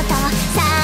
った